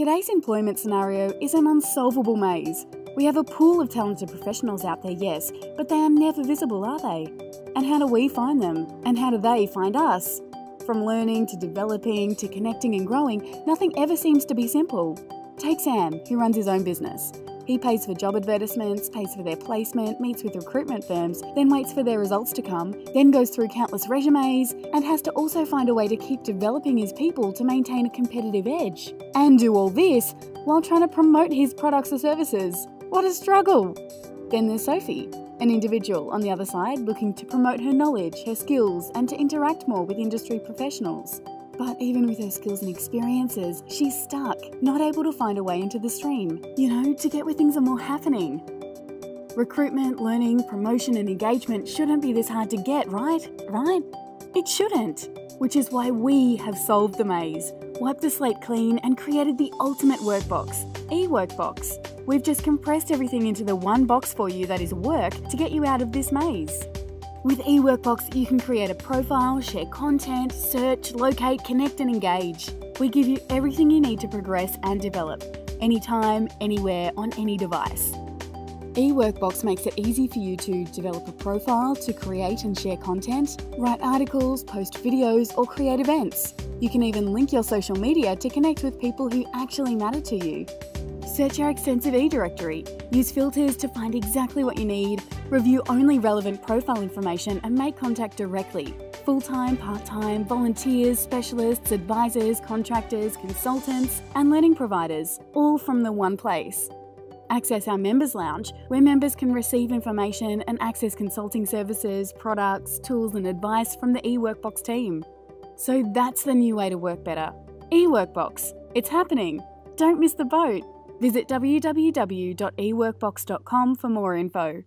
Today's employment scenario is an unsolvable maze. We have a pool of talented professionals out there, yes, but they are never visible, are they? And how do we find them? And how do they find us? From learning to developing to connecting and growing, nothing ever seems to be simple. Take Sam, who runs his own business. He pays for job advertisements, pays for their placement, meets with recruitment firms, then waits for their results to come, then goes through countless resumes, and has to also find a way to keep developing his people to maintain a competitive edge. And do all this while trying to promote his products or services. What a struggle! Then there's Sophie, an individual on the other side looking to promote her knowledge, her skills, and to interact more with industry professionals. But even with her skills and experiences, she's stuck, not able to find a way into the stream, you know, to get where things are more happening. Recruitment, learning, promotion, and engagement shouldn't be this hard to get, right? Right? It shouldn't. Which is why we have solved the maze, wiped the slate clean, and created the ultimate workbox, eWorkbox. We've just compressed everything into the one box for you that is work to get you out of this maze. With eWorkbox, you can create a profile, share content, search, locate, connect, and engage. We give you everything you need to progress and develop, anytime, anywhere, on any device. eWorkbox makes it easy for you to develop a profile, to create and share content, write articles, post videos, or create events. You can even link your social media to connect with people who actually matter to you. Search our extensive e-directory, use filters to find exactly what you need, review only relevant profile information and make contact directly. Full-time, part-time, volunteers, specialists, advisors, contractors, consultants and learning providers, all from the one place. Access our Members Lounge, where members can receive information and access consulting services, products, tools and advice from the eWorkbox team. So that's the new way to work better. eWorkbox. It's happening. Don't miss the boat. Visit www.eworkbox.com for more info.